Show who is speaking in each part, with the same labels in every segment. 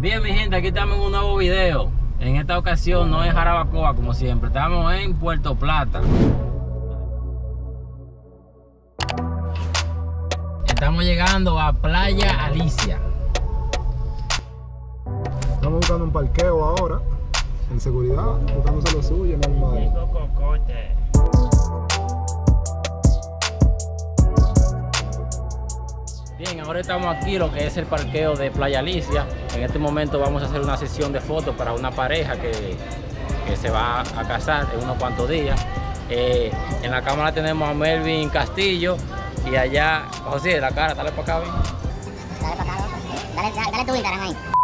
Speaker 1: Bien mi gente, aquí estamos en un nuevo video. En esta ocasión no es Jarabacoa como siempre, estamos en Puerto Plata. Estamos llegando a Playa Alicia.
Speaker 2: Estamos buscando un parqueo ahora, en seguridad, buscándose lo suyo, normal.
Speaker 1: Bien, ahora estamos aquí, lo que es el parqueo de Playa Alicia. En este momento vamos a hacer una sesión de fotos para una pareja que, que se va a casar en unos cuantos días. Eh, en la cámara tenemos a Melvin Castillo y allá, José, la cara, dale para acá, bien.
Speaker 3: Dale para acá. Dale, dale, dale tu Instagram ahí.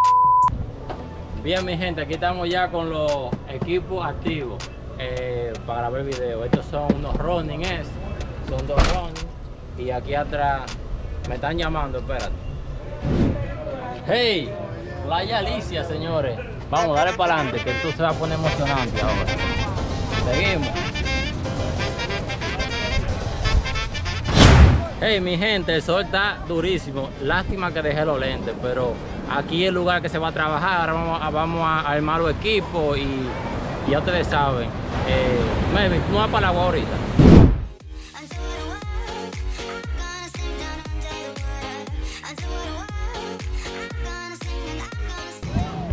Speaker 1: Bien, mi gente, aquí estamos ya con los equipos activos eh, para grabar video. Estos son unos running, es, son dos running. Y aquí atrás me están llamando, espérate. Hey, Playa Alicia, señores. Vamos, dale para adelante, que esto se va a poner emocionante ahora. Seguimos. Hey, mi gente, el sol está durísimo. Lástima que dejé los lentes, pero aquí es el lugar que se va a trabajar. Ahora vamos a, vamos a armar los equipos y ya ustedes saben. Eh, Melvin, no vas para la agua ahorita.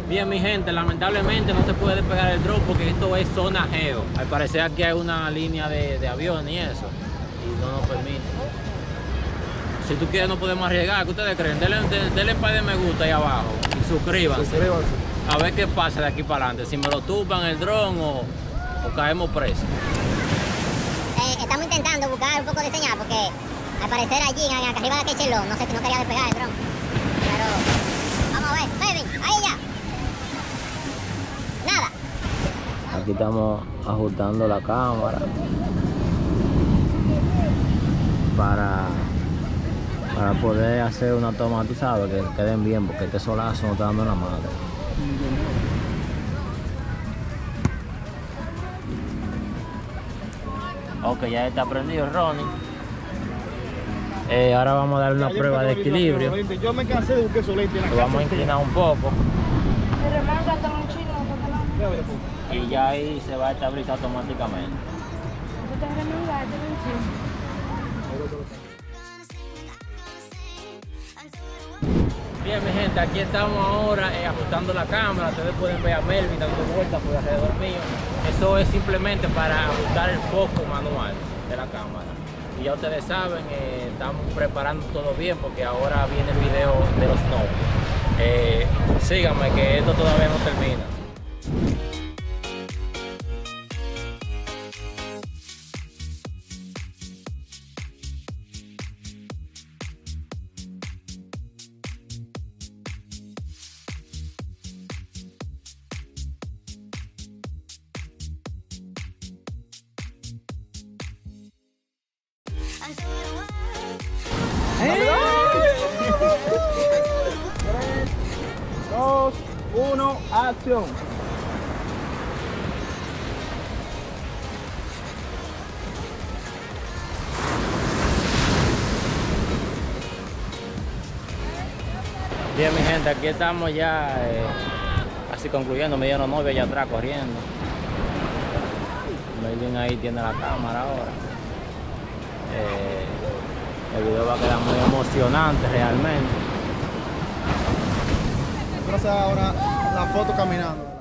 Speaker 1: Bien, mi gente, lamentablemente no se puede despegar el drone porque esto es zona geo. Al parecer aquí hay una línea de avión y eso, y no nos permite. Si tú quieres, no podemos arriesgar. ¿Qué ustedes creen? Denle, denle, denle par de me gusta ahí abajo y suscríbanse.
Speaker 2: Suscríbanse.
Speaker 1: A ver qué pasa de aquí para adelante. Si me lo tupan el dron o, o caemos presos.
Speaker 3: Eh, estamos intentando buscar un poco de señal porque al parecer allí, en- acá arriba de aquel chelón, no sé, no quería despegar el dron. Pero vamos a ver, Melvin, ahí ya. Nada.
Speaker 1: Aquí estamos ajustando la cámara para, para poder hacer una toma, tú sabes, que queden bien, porque este solazo no está dando la madre. Ok, ya está prendido Ronnie. Eh, ahora vamos a dar una prueba de equilibrio.
Speaker 2: Yo me cansé de buscar en la
Speaker 1: Lo vamos a inclinar un poco y ya ahí se va a estabilizar automáticamente. Bien, mi gente, aquí estamos ahora eh, ajustando la cámara. Ustedes pueden ver a Melvin dando vueltas por alrededor mío. Eso es simplemente para ajustar el foco manual de la cámara. Y ya ustedes saben, eh, estamos preparando todo bien porque ahora viene el video de los novios. Eh, síganme que esto todavía no termina.
Speaker 2: Dos, uno, acción.
Speaker 1: Bien, mi gente, aquí estamos ya eh, casi concluyendo. Me dieron novia allá atrás corriendo. Melvin ahí tiene la cámara ahora. Eh, el video va a quedar muy emocionante realmente.
Speaker 2: Hacer ahora la foto caminando.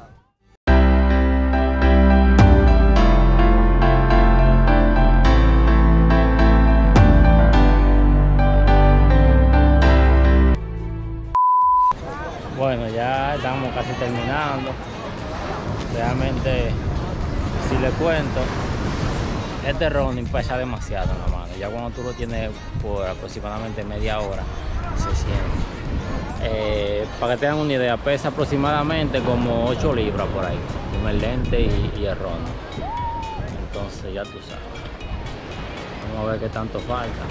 Speaker 1: Bueno, ya estamos casi terminando. Realmente, si le cuento, este running pesa demasiado en la mano. Ya cuando tú lo tienes por aproximadamente media hora, se siente. Eh, para que tengan una idea, pesa aproximadamente como 8 libras por ahí, con el lente y, y el running. Entonces ya tú sabes. Vamos a ver qué tanto falta.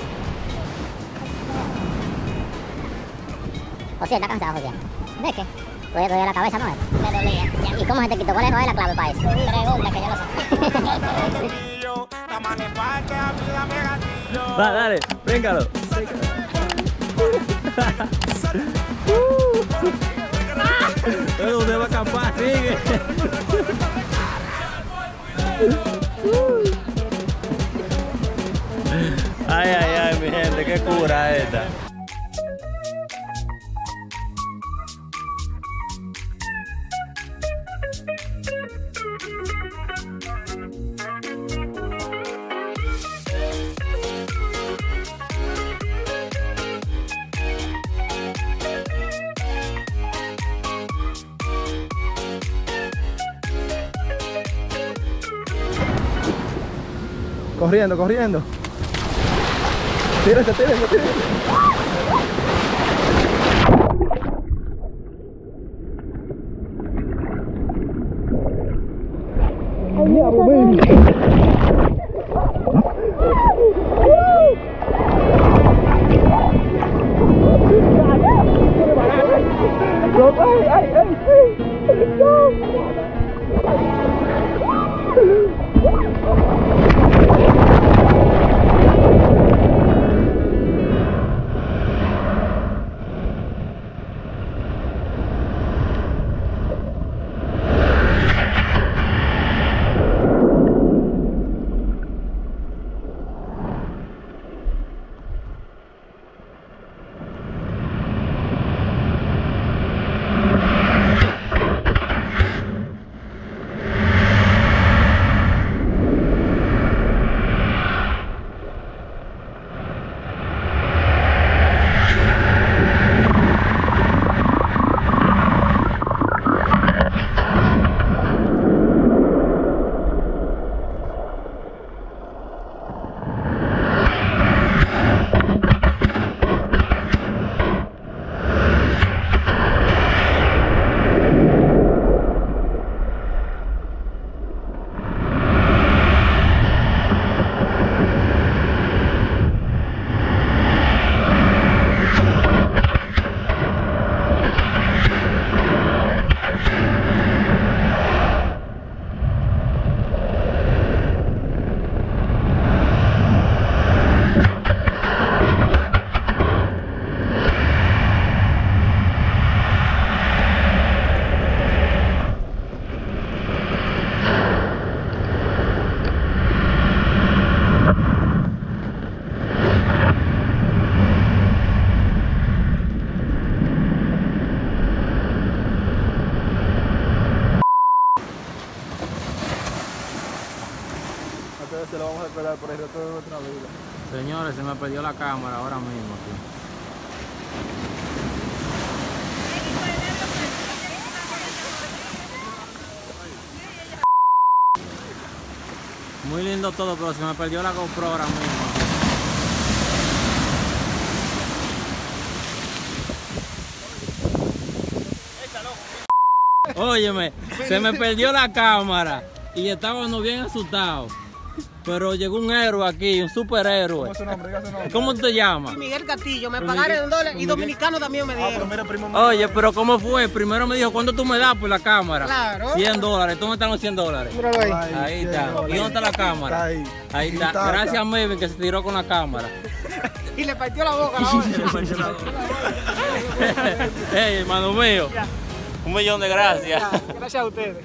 Speaker 3: José, está cansado, José. ¿De qué? Pues dolía la cabeza, ¿no? Me dolía. ¿Y cómo se te quitó? ¿Cuál es, cuál es la clave para eso? Pregunta, que yo lo sé.
Speaker 1: Va, dale, véngalo. Pero usted va a acampar, sigue. Ay, ay, ay, mi gente, qué cura esta.
Speaker 2: Corriendo, corriendo. Tírate, tírate, tírate. Entonces por el resto de nuestra vida.
Speaker 1: Señores, se me perdió la cámara ahora mismo aquí. Muy lindo todo, pero se me perdió la GoPro ahora mismo. Óyeme, se me perdió la cámara y estábamos bien asustados. Pero llegó un héroe aquí, un superhéroe.
Speaker 2: ¿Cómo es su nombre? Diga su nombre.
Speaker 1: ¿Cómo te llamas?
Speaker 4: Miguel Castillo, me pagaron un dólar y dominicano también me
Speaker 2: Ah, pero
Speaker 4: dieron.
Speaker 2: mira, primo mío.
Speaker 1: Oye, pero ¿cómo fue? Primero me dijo, ¿cuánto tú me das por la cámara?
Speaker 4: Claro.
Speaker 1: 100 dólares. ¿Dónde están los 100 dólares?
Speaker 4: Míralo ahí.
Speaker 1: Está. ¿Y dónde está la cámara?
Speaker 2: Está ahí.
Speaker 1: Ahí está. Gracias a Melvin que se tiró con la cámara.
Speaker 4: Y le partió la boca a la otra.
Speaker 1: hey, hermano mío. Un millón de gracias.
Speaker 4: Gracias a ustedes.